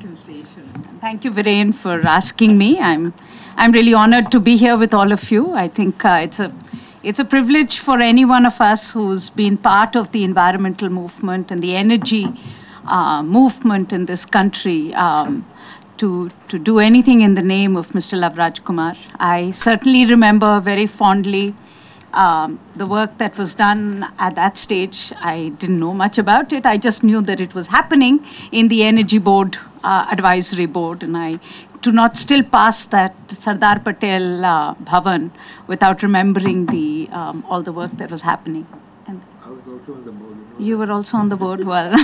Thank you. And Thank you, Viren, for asking me. I'm, I'm really honored to be here with all of you. I think uh, it's a, it's a privilege for any one of us who's been part of the environmental movement and the energy uh, movement in this country um, to, to do anything in the name of Mr. Lovraj Kumar. I certainly remember very fondly um, the work that was done at that stage, I didn't know much about it. I just knew that it was happening in the Energy Board uh, Advisory Board, and I do not still pass that Sardar Patel uh, Bhavan without remembering the um, all the work that was happening. And I was also on the board. you were also on the board. Well,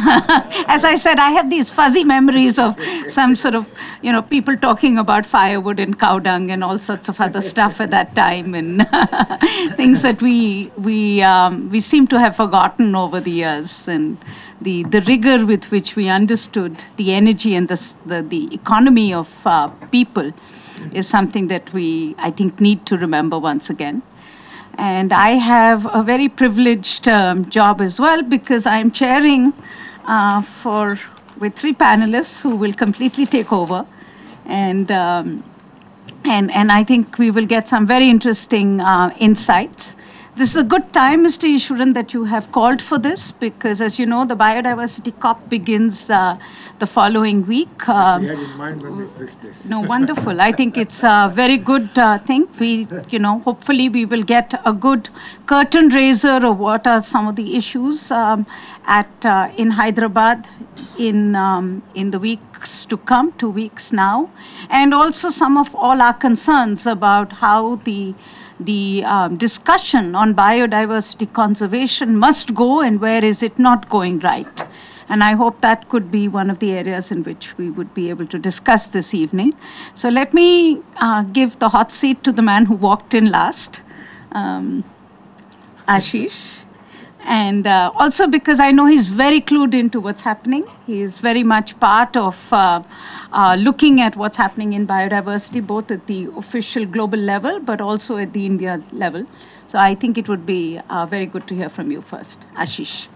as I said, I have these fuzzy memories of some sort of, you know, people talking about firewood and cow dung and all sorts of other stuff at that time, and things that we we um, we seem to have forgotten over the years, and the the rigor with which we understood the energy and the the, the economy of uh, people is something that we I think need to remember once again. And I have a very privileged um, job as well because I'm chairing uh, for with three panelists who will completely take over, and um, and and I think we will get some very interesting uh, insights. This is a good time, Mr. Ishwaran, that you have called for this because, as you know, the biodiversity COP begins uh, the following week. Um, We had in mind when we fixed this. no, wonderful. I think it's a very good uh, thing. We, you know, hopefully we will get a good curtain raiser of what are some of the issues um, at uh, in Hyderabad in um, in the weeks to come, two weeks now, and also some of all our concerns about how the the um, discussion on biodiversity conservation must go and where is it not going right. And I hope that could be one of the areas in which we would be able to discuss this evening. So let me uh, give the hot seat to the man who walked in last, um, Ashish. And uh, also because I know he's very clued into what's happening. He is very much part of uh, uh, looking at what's happening in biodiversity, both at the official global level, but also at the India level. So I think it would be uh, very good to hear from you first, Ashish.